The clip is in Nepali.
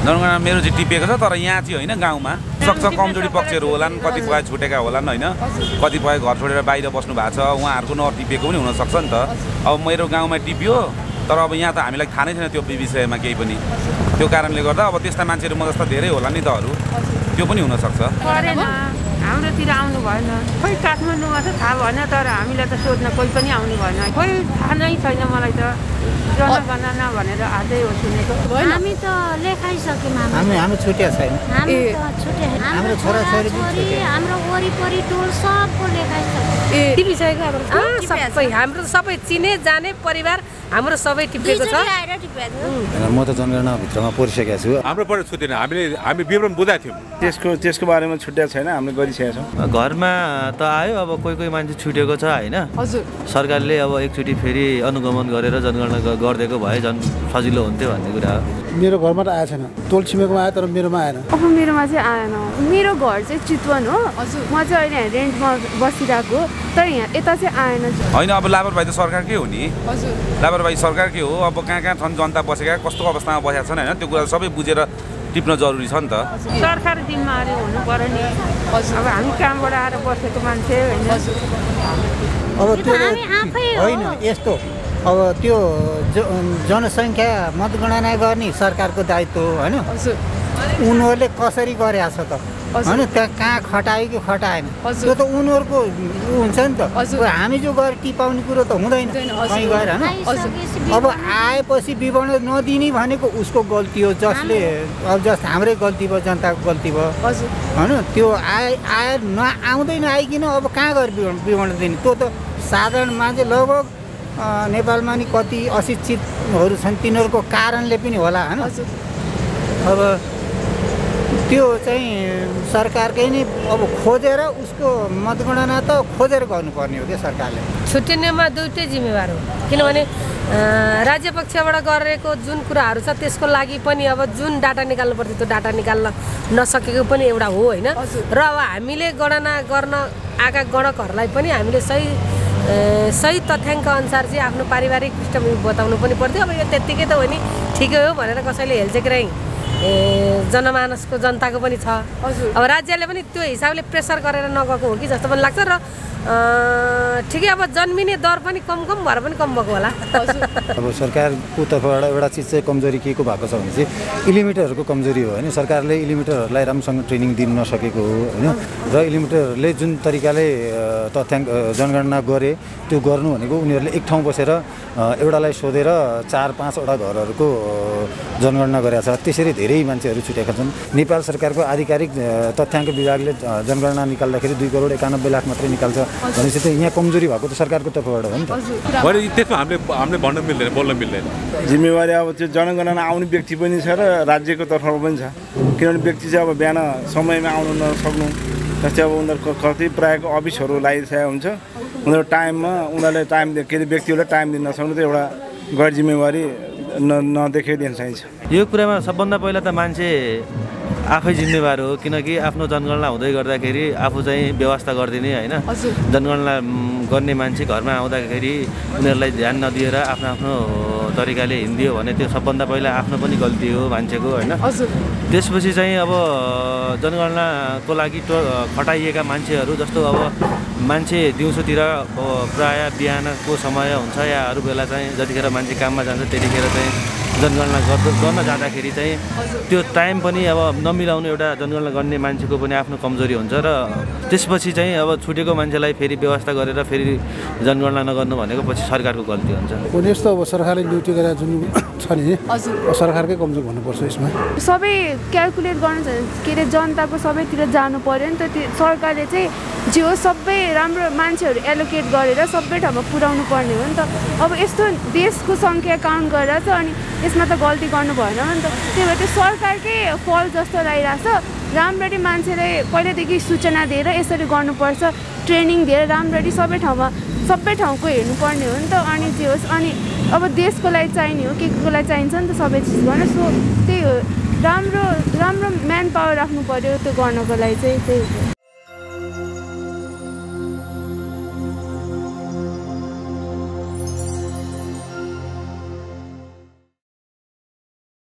जनगणना मेरो चाहिँ टिपिएको छ तर यहाँ चाहिँ होइन गाउँमा। सक्छ कमजोरी पक्षहरू होलान् कतिपय छुटेका होलान् होइन। कतिपय घर छोडेर बाहिर बस्नु भएको छ उहाँहरूको नटिपिएको पनि हुनसक्छ नि त। अब मेरो गाउँमा टिप्यो तर अब यहाँ त हामीलाई थाहा नै छैन त्यो विषयमा केही पनि। त्यो कारणले गर्दा अब त्यस्ता मान्छेहरू म जस्ता धेरै होला नि त अरू। त्यो पनि हुनसक्छ। हाम्रोतिर आउनु भएन। खोइ काठमाडौँमा त थाहा भएन तर हामीलाई त सोध्न कोही पनि आउनु भएन। खोइ थाहा नै छैन मलाई त। जनगणना भनेर आजै हो सुनेको। हामी त लेखाइसक्यौँ हाम्रो हामी हामी छुट्या छैन। हामी ए। त छुट्या हाम्रो छोराछोरी पनि छोरी छुट्या। हाम्रो वरिपरि टोल सबको लेखाइसक्यो। ए टिपिसकेको हाम्रो अँ, सबै हाम्रो त सबै चिने जाने परिवार हाम्रो सबै टिपेको छ। म त जनगणनाभित्रमा परिसकेको छु। हाम्रो पनि छुटेन हामीले हामी विवरण बुझाएको थियौँ। त्यसको त्यसको बारेमा छुट्या छैन। हामीले गरिसकेका छौँ। घरमा त आयो। अब कोही कोही मान्छे छुटेको छ होइन। हजुर। सरकारले अब एकचोटि फेरि अनुगमन गरेर जनगणना ग- गरिदिएको भए झन् सजिलो हुन्थ्यो भन्ने कुरा हो। मेरो घरमा त आएको छैन। टोल छिमेकोमा आयो तर मेरोमा आएन। अब मेरोमा चाहिँ आएन। मेरो घर चाहिँ चितवन हो। म चाहिँ अहिले रेन्टमा बसिरहेको तर यहाँ यता चाहिँ आएन। होइन अब लापरवाही त सरकारकै हो नि? हजुर। लापरवाही सरकारकै हो? अब कहाँ कहाँ छन् जनता बसेका कस्तो अवस्थामा बसेका छन् होइन? त्यो कुरा सबै बुझेर टिप्न जरुरी छ नि त। सरकारी जिम्मेवारी हुनु पर्यो नि। अब हामी कहाँबाट आएर बसेको मान्छे होइन? अब त्यो। होइन यस्तो। अब त्यो जनसङ्ख्या मतगणना गर्ने सरकारको दायित्व हो होइन? उनीहरूले कसरी गरेछ त? हजुर। होइन त्यहाँ कहाँ खटायो कि खटाएन। त्यो त उनीहरूको हुन्छ नि त। हामी जो गएर टिपाउने कुरो त हुँदैन। कहीँ गएर होइन? अब आएपछि विवरण नदिने भनेको उसको गल्ती हो जसले अब जस्ट हाम्रै गल्ती भयो जनताको गल्ती भयो। होइन त्यो आए आए नआउँदैन आइकन अब कहाँ गएर विवरण विवरण दिने? त्यो त साधारण मान्छे लगभग नेपालमा नि कति अशिक्षितहरू छन् तिनीहरूको कारणले पनि होला होइन? अब त्यो चाहिँ सरकारकै नै अब खोजेर उसको मतगणना त खोजेर गर्नुपर्ने हो क्या सरकारले। छुट्टिनेमा दुइटै जिम्मेवार हो। किनभने राज्य पक्षबाट गरेको जुन कुराहरू छ त्यसको लागि पनि अब जुन डाटा निकाल्नु पर्थ्यो त्यो डाटा निकाल्न नसकेको पनि एउटा हो होइन? र अब हामीले गणना गर्न आएका गणकहरूलाई पनि हामीले सही सही तथ्याङ्क अनुसार चाहिँ आफ्नो पारिवारिक पृष्ठभूमि बताउनु पनि पर्थ्यो। अब यो त्यत्तिकै त हो नि ठिकै हो भनेर कसैले हेल्चेक्राइ जनमानसको जनताको पनि छ। हजुर। अब राज्यले पनि त्यो हिसाबले प्रेसर गरेर नगएको हो कि जस्तो पनि लाग्छ र ठिकै अब जन्मिने दर पनि कम कम भएर पनि कम भएको होला। अब सरकारको तर्फबाट एउटा चिज चाहिँ कमजोरी के को भएको छ भने चाहिँ इलिमिटरहरूको कमजोरी हो होइन? सरकारले इलिमिटरहरूलाई राम्रोसँग ट्रेनिङ दिन नसकेको हो होइन? र इलिमिटरहरूले जुन तरिकाले तथ्याङ्क जनगणना गरे त्यो गर्नु भनेको उनीहरूले एक ठाउँ बसेर एउटालाई सोधेर चार पाँचवटा घरहरूको जनगणना गरेका छ त्यसरी धेरै मान्छेहरू छुटेका छन्। नेपाल सरकारको आधिकारिक तथ्याङ्क विभागले जनगणना निकाल्दाखेरि दुई करोड एकानब्बे लाख मात्रै निकाल्छ। भनेपछि त यहाँ कमजोरी भएको त सरकारको तर्फबाट हो नि त। त्यसमा हामीले हामीले भन्न मिल्दैन बोल्न मिल्दैन। जिम्मेवारी अब त्यो जनगणना आउने व्यक्ति पनि छ र राज्यको तर्फबाट पनि छ। किनभने व्यक्ति चाहिँ अब बिहान समयमा आउनु नसक्नु जस्तै अब उनीहरूको कति प्रायःको अफिसहरू लगाइसकेको हुन्छ। उनीहरू टाइममा उनीहरूले टाइम के अरे व्यक्तिहरूलाई टाइम दिन नसक्नु त एउटा गैर जिम्मेवारी न नदेखाइदिन चाहिन्छ। यो कुरामा सबभन्दा पहिला त मान्छे आफै जिम्मेवार हो किनकि आफ्नो जनगणना हुँदै गर्दाखेरि आफू चाहिँ व्यवस्था गरिदिने होइन। हजुर। जनगणना म, गर्ने मान्छे घरमा आउँदाखेरि उनीहरूलाई ध्यान नदिएर आफ्नो आफ्नो तरिकाले हिँडिदियो भने त्यो सबभन्दा पहिला आफ्नो पनि गल्ती हो मान्छेको होइन? त्यसपछि चाहिँ अब जनगणनाको लागि टो खटाइएका मान्छेहरू जस्तो अब मान्छे दिउँसोतिर प्रायः बिहानको समय हुन्छ या अरू बेला चाहिँ जतिखेर मान्छे काममा जान्छ त्यतिखेर चाहिँ जनगणना गर्द गर्न जाँदाखेरि चाहिँ त्यो टाइम पनि अब नमिलाउने एउटा जनगणना गर्ने मान्छेको पनि आफ्नो कमजोरी हुन्छ र त्यसपछि चाहिँ अब छुटेको मान्छेलाई फेरि व्यवस्था गरेर फेरि जनगणना नगर्नु भनेको पछि सरकारको गल्ती हुन्छ। कुनै यस्तो अब सरकारले ड्युटी गरेर जुन छ नि सरकारकै कमजोर भन्नुपर्छ यसमा। सबै क्यालकुलेट गर्नु के अरे जनताको सबैतिर जानु पऱ्यो नि त त्यो सरकारले चाहिँ जे हो सबै राम्रो मान्छेहरू एलोकेट गरेर सबै ठाउँमा पुर्याउनु पर्ने हो नि त। अब यस्तो देशको सङ्ख्या काउन्ट गरेर छ अनि यसमा त गल्ती गर्नु भएन नि त। त्यही भएर त्यो सरकारकै फल जस्तो लागिरहेछ। राम्ररी मान्छेलाई पहिल्यैदेखि सूचना दिएर यसरी गर्नुपर्छ। ट्रेनिङ दिएर राम्ररी सबै ठाउँमा सबै ठाउँको हेर्नुपर्ने हो नि त। अनि जे होस् अनि अब देशको लागि चाहिने हो के केको लागि चाहिन्छ नि त सबै चिज गर्न सो त्यही हो। राम्रो राम्रो म्यान पावर राख्नु पऱ्यो त्यो गर्नको लागि चाहिँ त्यही हो।